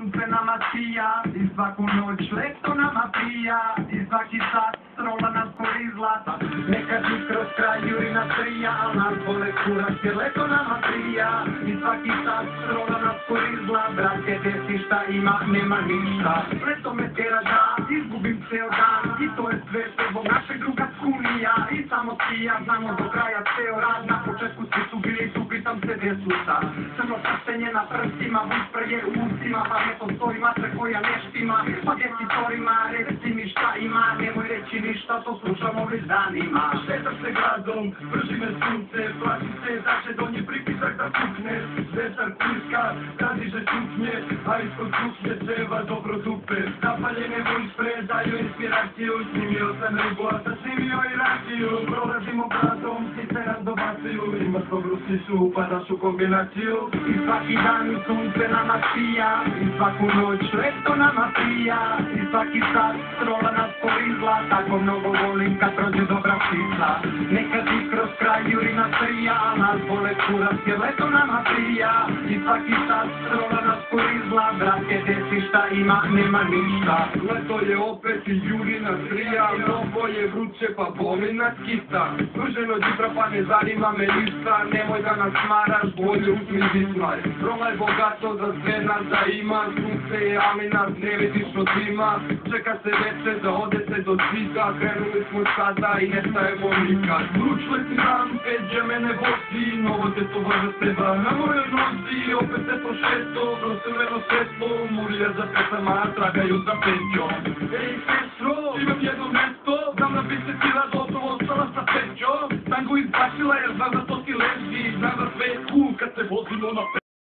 Sunce nama i svaku noć leto nama prija i svaki sat strola nas poli zlata Nekad i kroz kraj juri nas prija, al nas bole kurac jer leto nama prija i svaki sat strola nas poli zla Bratke, desi šta ima, nema ništa. Leto me tjera da izgubim ceo dan i to je sve zbog našeg druga skunija i samo ti ja znamo do kraja ceo rad na početku svi su bili tu, pitam se gdje su sad. Crno na prstima, busprje u ustima, pa ne postoji matra koja ne štima Pa gdje si torima, reci mi šta ima, nemoj reći ništa, to slušamo već danima Šetam se gradom, vrži me sunce, plaši se da će do nje pripisak da pukne. Vetar kurska, da diže čuknje, a ispod treba dobro dupe. Zapaljene vojš predaju inspiraciju, snimio sam ribu, a sad snimio i rakiju. Prolazimo gradom, svi se nam dobacuju, ima dobru sisu, upadaš u kombinaciju. I svaki dan sunce nama sija I svaku noć leto nama prija I svaki sat strola nas polizla Tako mnogo volim kad prođe dobra ptica prija A nas bole kurac jer leto nama prija I svaki sat strola šta ima, nema ništa Leto je opet i jurina strija, mnogo je vruće pa boli nas kita. Pruženo jutra pa ne zanima me ništa, nemoj da nas maraš, bolje uzmi dismar. Roma je bogato, za sve nas da ima, sunce je ne vidiš od zima. Čeka se večer da ode se do zida, krenuli smo sada i ne stajemo nikad. Vruć leti dan, peđe mene vozi, novo te to važa seba na mojoj nozi, opet se po šesto, prostoreno svetlo, murija za pesama, tragaju za pećom. Ej, sestro, imam jedno mesto, znam da bi se tila dobro ostala sa pećom. Tango izbačila jer znam da to ti leži, znam da sve je cool kad se vozimo na